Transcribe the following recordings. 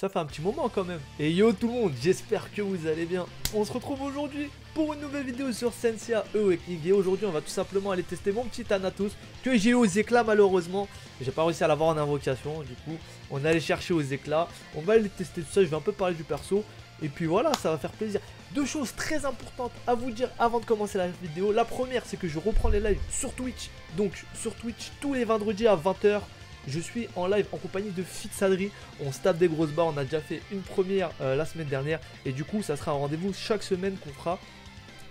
Ça fait un petit moment quand même. Et yo tout le monde, j'espère que vous allez bien. On se retrouve aujourd'hui pour une nouvelle vidéo sur Sensia Awakening. Et aujourd'hui, on va tout simplement aller tester mon petit Thanatos que j'ai eu aux éclats malheureusement. J'ai pas réussi à l'avoir en invocation. Du coup, on allait chercher aux éclats. On va aller tester tout ça. Je vais un peu parler du perso. Et puis voilà, ça va faire plaisir. Deux choses très importantes à vous dire avant de commencer la vidéo. La première, c'est que je reprends les lives sur Twitch. Donc sur Twitch tous les vendredis à 20h. Je suis en live en compagnie de Fitsadri. On se tape des grosses barres. On a déjà fait une première euh, la semaine dernière. Et du coup, ça sera un rendez-vous chaque semaine qu'on fera.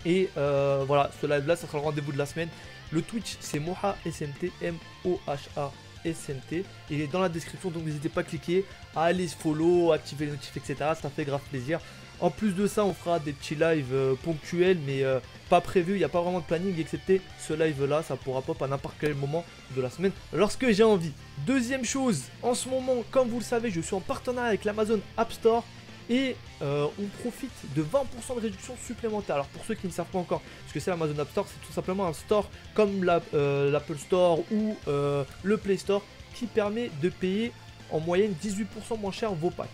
Et euh, voilà, ce live là, ça sera le rendez-vous de la semaine. Le Twitch, c'est Moha SMT, M-O-H-A. SMT, il est dans la description donc n'hésitez pas à cliquer, à aller follow, activer les notifs, etc. Ça fait grave plaisir. En plus de ça, on fera des petits lives euh, ponctuels, mais pas prévu. Il n'y a pas vraiment de planning, excepté ce live là. Ça pourra pop à n'importe quel moment de la semaine lorsque j'ai envie. Deuxième chose, en ce moment, comme vous le savez, je suis en partenariat avec l'Amazon App Store et euh, on profite de 20% de réduction supplémentaire. Alors pour ceux qui ne savent pas encore ce que c'est l'Amazon App Store, c'est tout simplement un store comme euh, l'Apple Store ou euh, le Play Store qui permet de payer en moyenne 18% moins cher vos packs.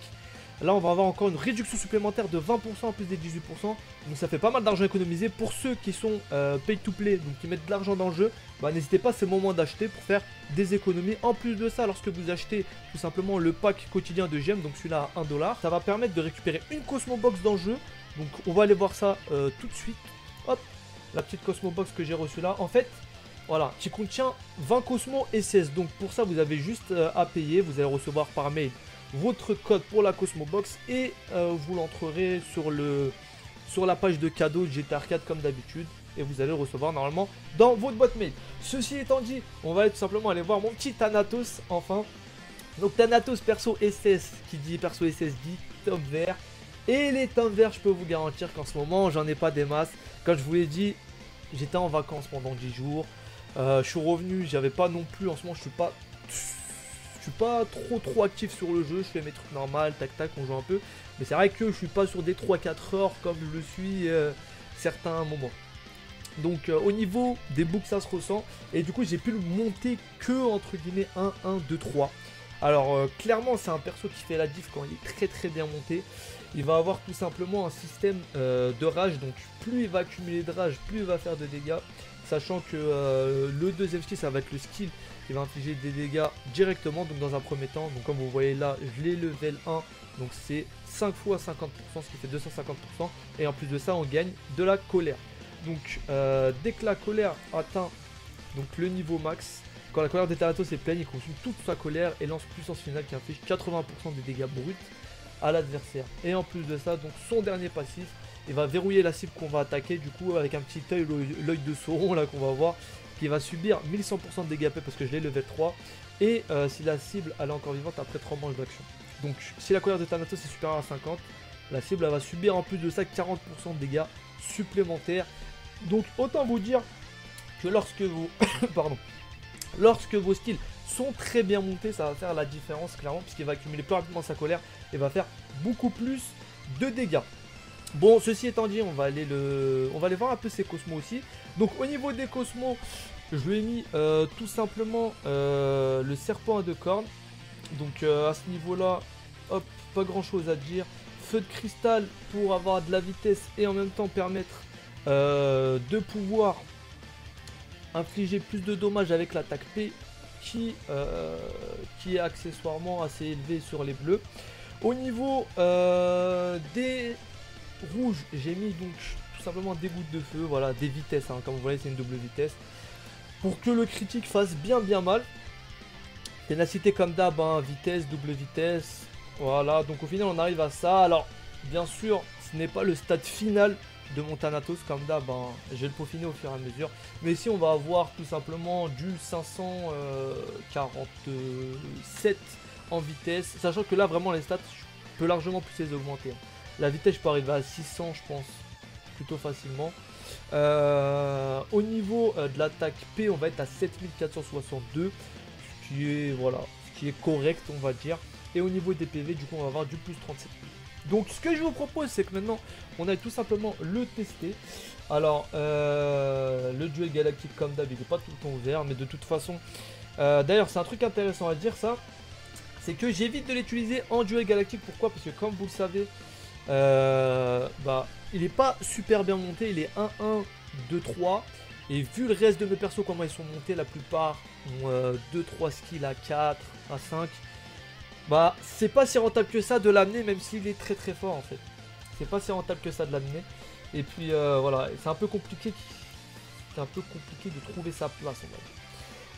Là, on va avoir encore une réduction supplémentaire de 20% en plus des 18%. Donc ça fait pas mal d'argent économisé. Pour ceux qui sont euh, pay to play, donc qui mettent de l'argent dans le jeu, bah, n'hésitez pas, c'est le moment d'acheter pour faire des économies. En plus de ça, lorsque vous achetez tout simplement le pack quotidien de gemmes, donc celui-là à 1$, ça va permettre de récupérer une Cosmo Box dans le jeu. Donc on va aller voir ça euh, tout de suite. Hop, la petite Cosmo Box que j'ai reçue là. En fait, voilà, qui contient 20 Cosmos et 16. Donc pour ça, vous avez juste euh, à payer. Vous allez recevoir par mail votre code pour la Cosmo Box et euh, vous l'entrerez sur, le, sur la page de cadeau de GTA 4 comme d'habitude et vous allez le recevoir normalement dans votre boîte mail. Ceci étant dit, on va tout simplement aller voir mon petit Thanatos enfin. Donc Thanatos perso SS, qui dit perso SS dit top vert. Et les temps verts, je peux vous garantir qu'en ce moment, j'en ai pas des masses. Comme je vous l'ai dit, j'étais en vacances pendant 10 jours. Euh, je suis revenu, j'avais pas non plus, en ce moment, je suis pas pas trop trop actif sur le jeu, je fais mes trucs normaux, tac tac, on joue un peu. Mais c'est vrai que je suis pas sur des 3-4 heures comme je le suis euh, certains moments. Donc euh, au niveau des books ça se ressent. Et du coup j'ai pu le monter que entre guillemets 1, 1, 2, 3. Alors euh, clairement c'est un perso qui fait la diff quand il est très très bien monté. Il va avoir tout simplement un système de rage. Donc plus il va accumuler de rage, plus il va faire de dégâts. Sachant que le deuxième skill ça va être le skill qui va infliger des dégâts directement donc dans un premier temps. Donc comme vous voyez là je l'ai level 1 donc c'est 5 fois 50% ce qui fait 250% et en plus de ça on gagne de la colère. Donc euh, dès que la colère atteint donc le niveau max quand la colère des Thanatos est pleine il consomme toute sa colère et lance puissance finale qui inflige 80% des dégâts bruts à l'adversaire. Et en plus de ça donc son dernier passif il va verrouiller la cible qu'on va attaquer du coup avec un petit œil l'œil de Sauron là qu'on va voir qui va subir 1100% de dégâts parce que je l'ai level 3. Et euh, si la cible elle est encore vivante après 3 manches d'action. Donc si la colère de Thanatos est supérieure à 50, la cible elle va subir en plus de ça 40% de dégâts supplémentaires. Donc autant vous dire que lorsque vous... pardon. Lorsque vos skills sont très bien montés, ça va faire la différence clairement, puisqu'il va accumuler plus rapidement sa colère et va faire beaucoup plus de dégâts. Bon, ceci étant dit, on va aller le, on va aller voir un peu ses cosmos aussi. Donc au niveau des cosmos, je lui ai mis euh, tout simplement euh, le serpent à deux cornes. Donc euh, à ce niveau-là, hop, pas grand-chose à dire. Feu de cristal pour avoir de la vitesse et en même temps permettre de pouvoir infliger plus de dommages avec l'attaque P qui, est accessoirement assez élevé sur les bleus. Au niveau des rouge, j'ai mis donc tout simplement des gouttes de feu, voilà, des vitesses, hein. comme vous voyez c'est une double vitesse, pour que le critique fasse bien bien mal. Ténacité comme d'hab, hein, vitesse, double vitesse, voilà, donc au final on arrive à ça. Alors, bien sûr, ce n'est pas le stade final de mon Thanatos comme d'hab, hein. je vais le peaufiner au fur et à mesure. Mais ici on va avoir tout simplement du 547 en vitesse, sachant que là vraiment les stats, je peux largement plus les augmenter. La vitesse, je peux arriver à 600, je pense, plutôt facilement. Euh, au niveau euh, de l'attaque P, on va être à 7462, ce qui est, voilà, ce qui est correct, on va dire. Et au niveau des PV, du coup, on va avoir du plus 37 Donc, ce que je vous propose, c'est que maintenant, on aille tout simplement le tester. Alors, euh, le duel galactique, comme d'hab, il n'est pas tout le temps ouvert, mais de toute façon... D'ailleurs, c'est un truc intéressant à dire, ça c'est que j'évite de l'utiliser en duel galactique. Pourquoi? Parce que comme vous le savez, bah, il est pas super bien monté. Il est 1, 1, 2, 3. Et vu le reste de mes persos, comment ils sont montés, la plupart ont 2, 3 skills à 4, à 5. Bah, c'est pas si rentable que ça de l'amener, même s'il est très très fort en fait. C'est pas si rentable que ça de l'amener. Et puis euh, voilà, c'est un peu compliqué. C'est un peu compliqué de trouver sa place, va dire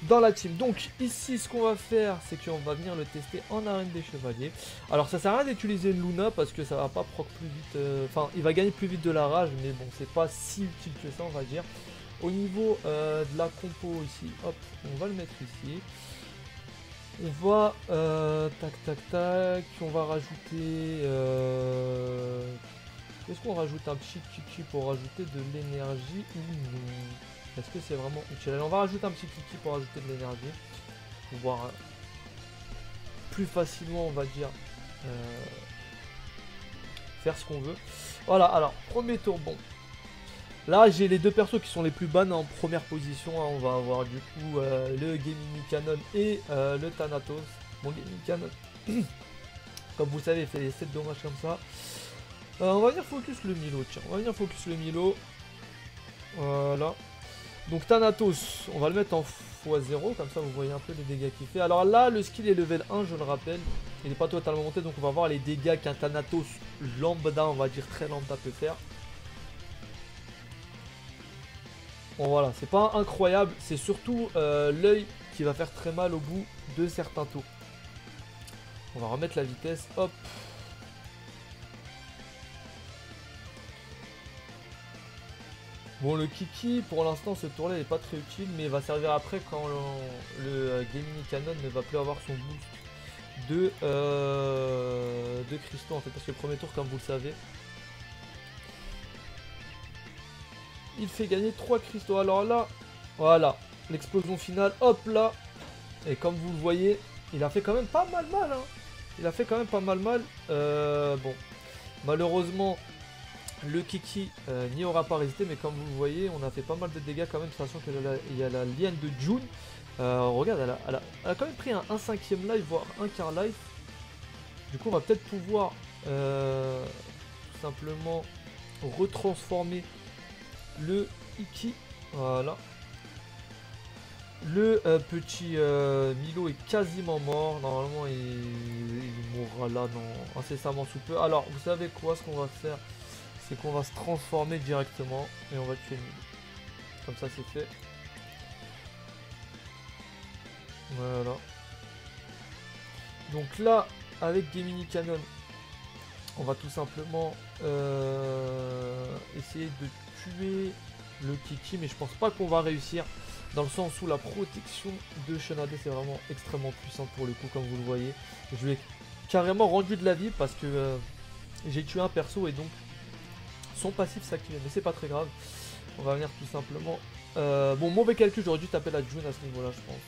dans la team. Donc ici ce qu'on va faire c'est qu'on va venir le tester en arène des chevaliers. Alors ça sert à rien d'utiliser Luna parce que ça va pas proc plus vite. Euh, enfin il va gagner plus vite de la rage mais bon c'est pas si utile que ça on va dire. Au niveau euh, de la compo ici, hop, on va le mettre ici. On va euh, tac tac tac, on va rajouter Est-ce qu'on rajoute un petit kiki pour rajouter de l'énergie ou non? Est-ce que c'est vraiment utile on va rajouter un petit kiki pour rajouter de l'énergie. Pour pouvoir euh, plus facilement, on va dire, euh, faire ce qu'on veut. Voilà, alors, premier tour, bon. Là, j'ai les deux persos qui sont les plus bannes en première position. Hein. On va avoir du coup euh, le Gaming Canon et le Thanatos. Mon Gaming Canon, comme vous savez, fait 7 dommages comme ça. on va venir focus le Milo, tiens. On va venir focus le Milo. Voilà. Donc Thanatos, on va le mettre en x0, comme ça vous voyez un peu les dégâts qu'il fait. Alors là, le skill est level 1, je le rappelle. Il n'est pas totalement monté, donc on va voir les dégâts qu'un Thanatos lambda, on va dire très lambda, peut faire. Bon voilà, c'est pas incroyable, c'est surtout euh, l'œil qui va faire très mal au bout de certains tours. On va remettre la vitesse, hop, Bon, le Kiki, pour l'instant, ce tour-là n'est pas très utile, mais il va servir après quand le, euh, Gaming Cannon ne va plus avoir son boost de, euh, de cristaux, en fait, parce que le premier tour, comme vous le savez, il fait gagner 3 cristaux. Alors là, voilà, l'explosion finale, hop là, et comme vous le voyez, il a fait quand même pas mal mal, hein. Il a fait quand même pas mal mal. Euh, bon, malheureusement, le Kiki euh, n'y aura pas résisté, mais comme vous le voyez, on a fait pas mal de dégâts quand même, sachant qu'il y a la liane de June. Euh, regarde, elle a, quand même pris un 1 cinquième life, voire un quart life. Du coup, on va peut-être pouvoir euh, tout simplement retransformer le Iki. Voilà. Le petit Milo est quasiment mort. Normalement, il, mourra là incessamment sous peu. Alors, vous savez quoi Ce qu'on va faire, c'est qu'on va se transformer directement et on va tuer le Comme ça c'est fait. Voilà. Donc là, avec Gemini Cannon, on va tout simplement euh, essayer de tuer le Kiki, mais je pense pas qu'on va réussir. Dans le sens où la protection de Shenade c'est vraiment extrêmement puissant pour le coup, comme vous le voyez. Je lui ai carrément rendu de la vie parce que euh, j'ai tué un perso et donc son passif s'active, mais c'est pas très grave. On va venir tout simplement... Euh, bon, mauvais calcul, j'aurais dû taper la June à ce niveau-là, je pense.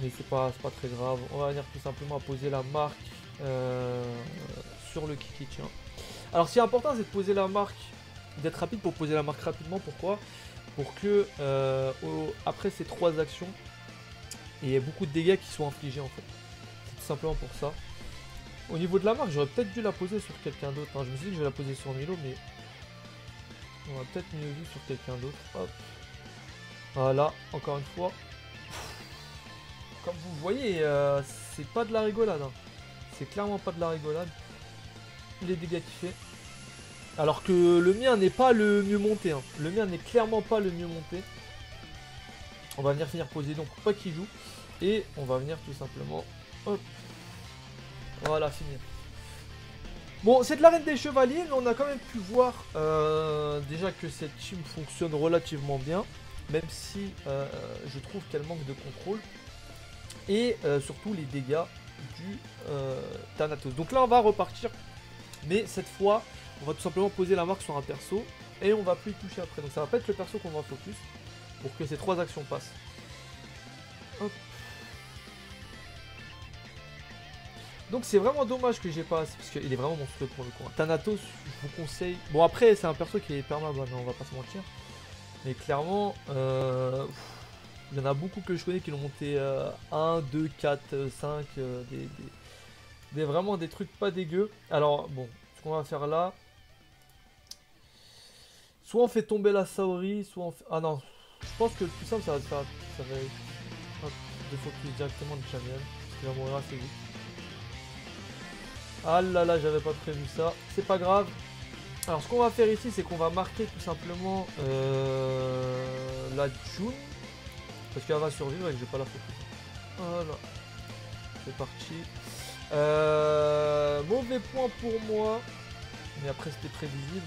Mais c'est pas, pas très grave. On va venir tout simplement à poser la marque euh, sur le Kiki, tiens. Alors, ce qui est important, c'est de poser la marque, d'être rapide pour poser la marque rapidement. Pourquoi? Pour que, euh, après ces trois actions, il y ait beaucoup de dégâts qui sont infligés, en fait. C'est tout simplement pour ça. Au niveau de la marque, j'aurais peut-être dû la poser sur quelqu'un d'autre. Hein. Je me suis dit que je vais la poser sur Milo, mais on va peut-être mieux vu sur quelqu'un d'autre. Hop. Voilà, encore une fois. Comme vous voyez, euh, c'est pas de la rigolade. Hein. C'est clairement pas de la rigolade. Les dégâts qu'il fait. Alors que le mien n'est pas le mieux monté. Hein. Le mien n'est clairement pas le mieux monté. On va venir finir poser donc pas qu'il joue. Et on va venir tout simplement. Hop. Voilà, finir. Bon, c'est de l'arène des chevaliers, mais on a quand même pu voir euh, déjà que cette team fonctionne relativement bien, même si euh, je trouve qu'elle manque de contrôle, et euh, surtout les dégâts du Thanatos. Donc là, on va repartir, mais cette fois, on va tout simplement poser la marque sur un perso, et on va plus y toucher après. Donc ça va pas être le perso qu'on va focus, pour que ces trois actions passent. Hop. Donc c'est vraiment dommage que j'ai pas parce qu'il est vraiment monstrueux pour le coup. Thanatos, je vous conseille. Bon après c'est un perso qui est perma mais on va pas se mentir. Mais clairement, euh, il y en a beaucoup que je connais qui l'ont monté 1, 2, 4, 5, des, Des, vraiment des trucs pas dégueux. Alors, bon, ce qu'on va faire là... Soit on fait tomber la Saori, soit on fait... Ah non, je pense que le plus simple, ça va faire... Ça va être... Hop, de focus directement le Champion. Parce qu'il va mourir assez vite. Ah là là, j'avais pas prévu ça. C'est pas grave. Alors, ce qu'on va faire ici, c'est qu'on va marquer tout simplement euh, la June. Parce qu'elle va survivre et que j'ai pas la focus. Voilà. C'est parti. Euh, mauvais point pour moi. Mais après, c'était prévisible.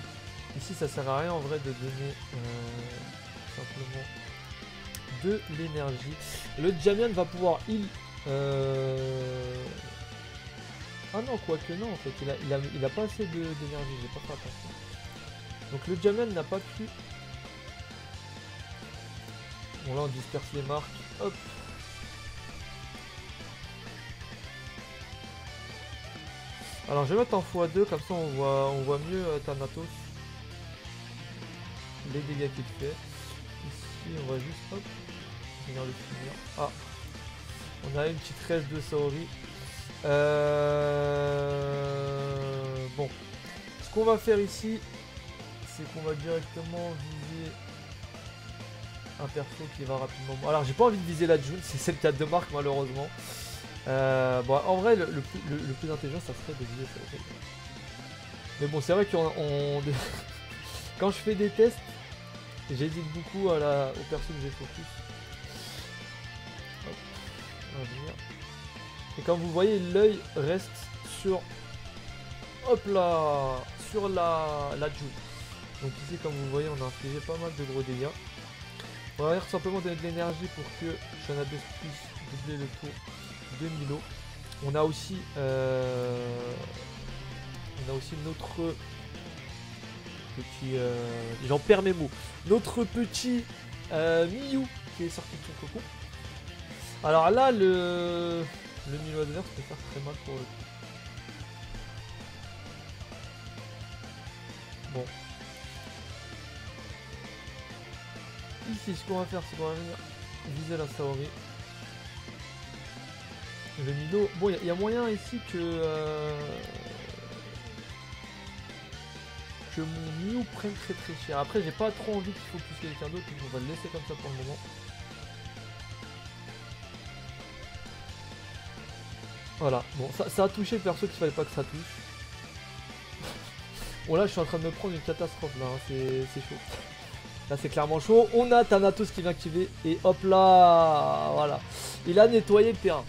Ici, ça sert à rien en vrai de donner euh, simplement de l'énergie. Le Jamian va pouvoir heal. Euh... Ah non, quoique non, en fait, il a, il a, il a pas assez d'énergie, j'ai pas fait attention. Donc le Jamian n'a pas pu... Bon là, on disperse les marques. Hop, Alors je vais mettre en x2, comme ça on voit, on voit mieux euh, Thanatos. Les dégâts qu'il fait. Ici on va juste hop, le. Ah On a une petite reste de Saori. Euh... Bon. Ce qu'on va faire ici, c'est qu'on va directement viser un perso qui va rapidement. Alors j'ai pas envie de viser la June, c'est celle qui a deux marques malheureusement. Euh, bon, en vrai, le, plus, intelligent, ça serait de viser ça. Mais bon, c'est vrai qu'on... Quand je fais des tests, j'hésite beaucoup à la, aux personnes que j'ai focus. Hop, on va venir. Et comme vous voyez, l'œil reste sur... Hop là Sur la, la Donc ici, comme vous voyez, on a infligé pas mal de gros dégâts. On va venir simplement donner de l'énergie pour que Shanabes puisse doubler le tour de Milo. On a aussi, euh, on a aussi notre petit, euh, j'en perds mes mots, notre petit euh, qui est sorti de son coco. Alors là, le, le Milo adverse peut faire très mal pour coup. Bon. Ici, ce qu'on va faire, c'est qu'on va venir viser la Saori. Le Milo. Bon, il y, a moyen ici que. Euh, que mon Mew prenne très très cher. Après, j'ai pas trop envie qu'il faut plus quelqu'un d'autre, donc on va le laisser comme ça pour le moment. Voilà, bon, ça, a touché le perso qu'il fallait pas que ça touche. bon, là, je suis en train de me prendre une catastrophe là, hein. c'est chaud. Là, c'est clairement chaud. On a Thanatos qui vient activer, et hop là, voilà. Il a nettoyé le terrain.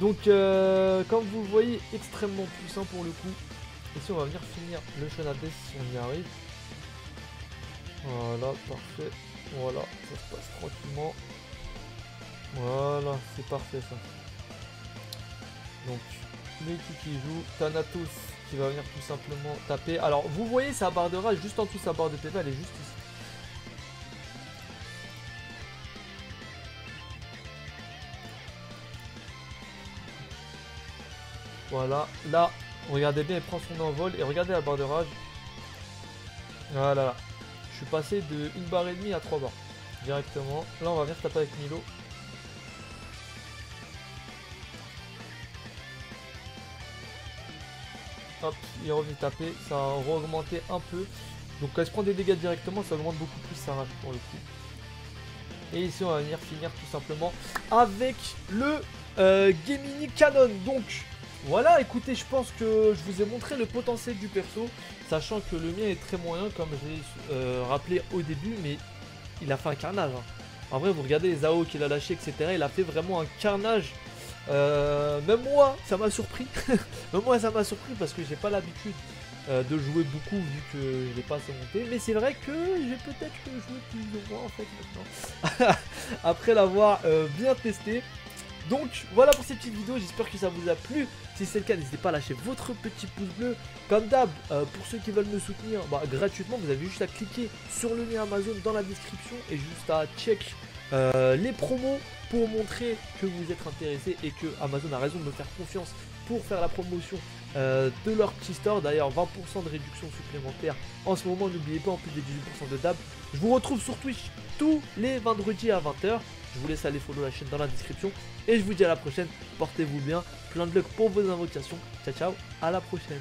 Donc, euh, comme vous le voyez, extrêmement puissant pour le coup. Ici, on va venir finir le Shanades si on y arrive. Voilà, parfait. Voilà, ça se passe tranquillement. Voilà, c'est parfait ça. Donc, l'équipe qui joue, Thanatos qui va venir tout simplement taper. Alors, vous voyez sa barre de rage juste en dessous sa barre de PV, elle est juste ici. Voilà, là, regardez bien, il prend son envol et regardez la barre de rage. Voilà, je suis passé de une barre et demie à 3 barres directement. Là, on va venir taper avec Milo. Hop, il est revenu taper, ça a augmenté un peu. Donc quand il se prend des dégâts directement, ça augmente beaucoup plus sa rage pour le coup. Et ici, on va venir finir tout simplement avec le euh, Gemini Cannon. Donc, voilà, écoutez, je pense que je vous ai montré le potentiel du perso, sachant que le mien est très moyen, comme je l'ai euh, rappelé au début, mais il a fait un carnage. Hein. En vrai, vous regardez les AO qu'il a lâché, etc. Il a fait vraiment un carnage. Euh, même moi, ça m'a surpris. même moi, ça m'a surpris parce que j'ai pas l'habitude euh, de jouer beaucoup vu que je n'ai pas assez monté. Mais c'est vrai que j'ai peut-être joué plus de en fait maintenant. Après l'avoir bien testé. Donc voilà pour cette petite vidéo, j'espère que ça vous a plu. Si c'est le cas, n'hésitez pas à lâcher votre petit pouce bleu. Comme d'hab, euh, pour ceux qui veulent me soutenir bah, gratuitement, vous avez juste à cliquer sur le lien Amazon dans la description et juste à check euh, les promos pour montrer que vous êtes intéressé et que Amazon a raison de me faire confiance pour faire la promotion euh, de leur petit store. D'ailleurs, 20% de réduction supplémentaire en ce moment. N'oubliez pas, en plus des 18% de DAB. Je vous retrouve sur Twitch tous les vendredis à 20h. Je vous laisse aller follow la chaîne dans la description. Et je vous dis à la prochaine. Portez-vous bien. Plein de luck pour vos invocations. Ciao, ciao. À la prochaine.